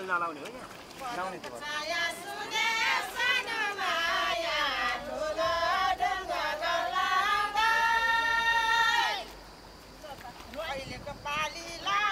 ताल नलाउने हो पाली ला